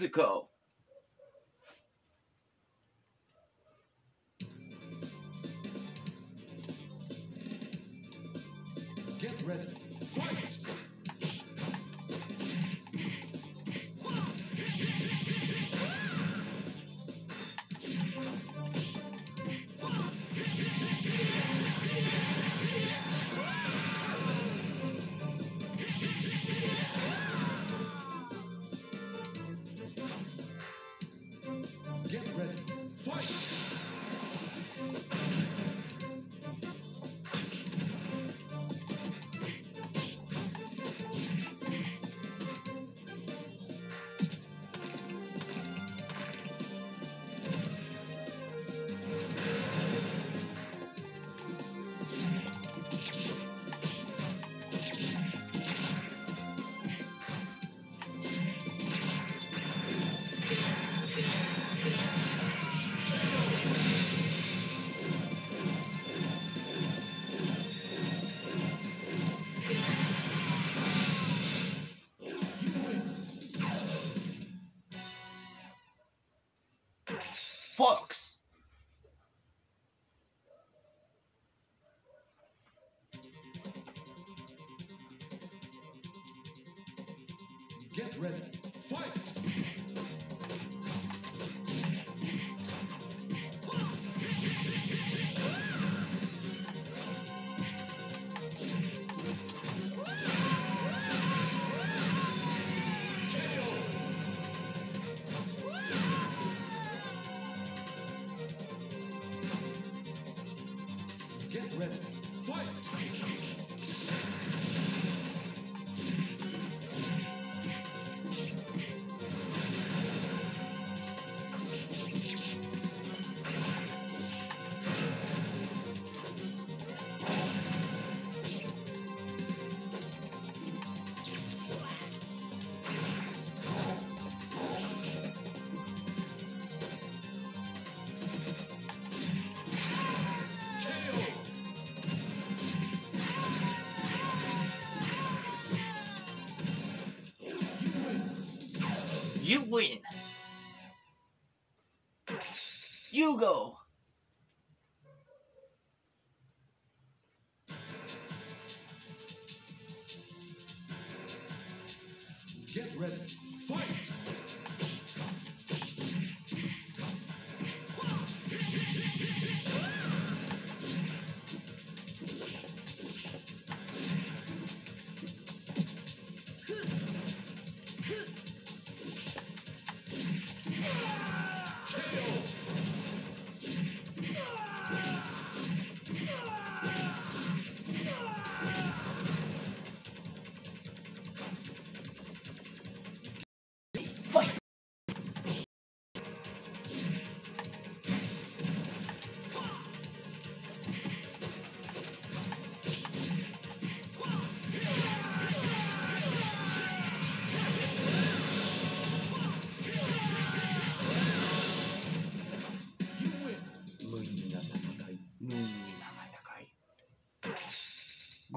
Let's! Get ready. Fight! Fox. You win. You go. Get ready. Fight!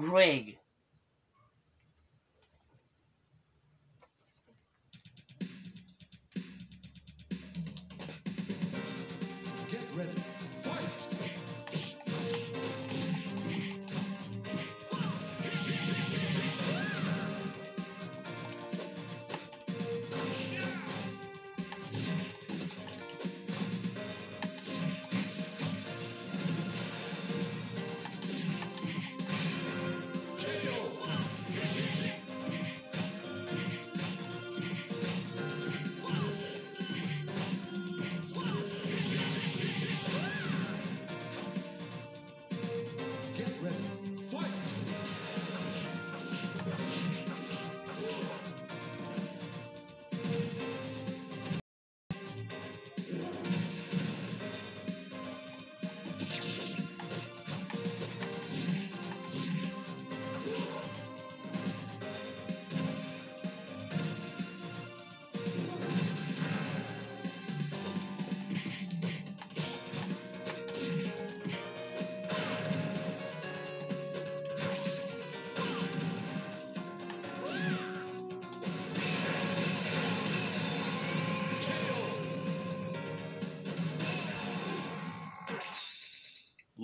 Greg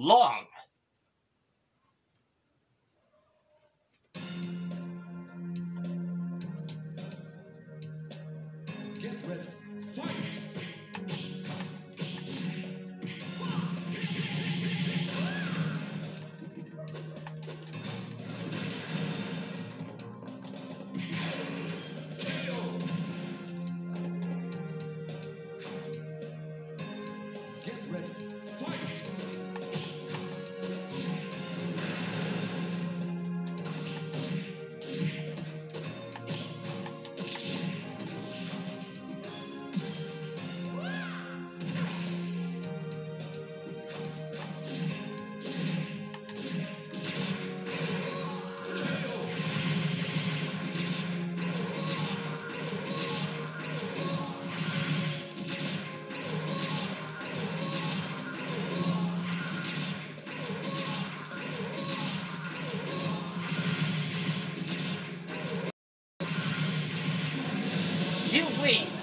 long. You win!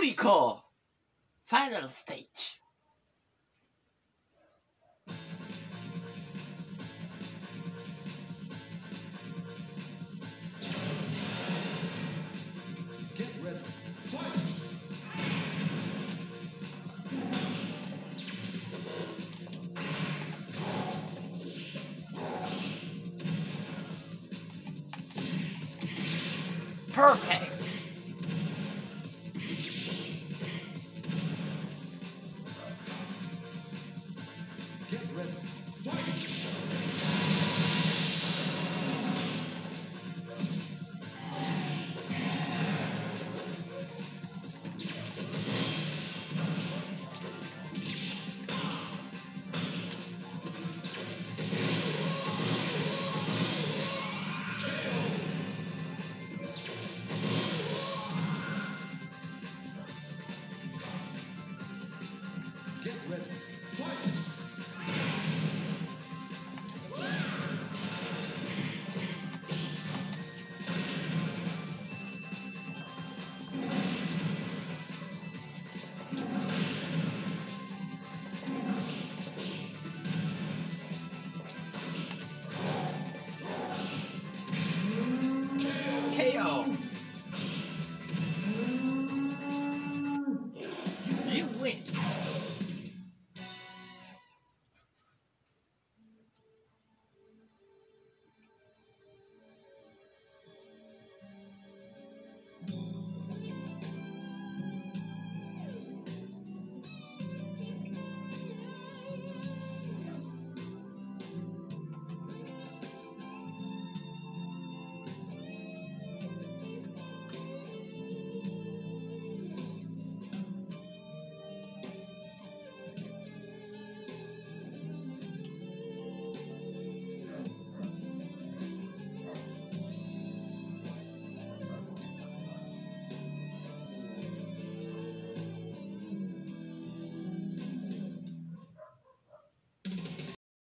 Uriko! Final stage. Get ready. Fight! Perfect!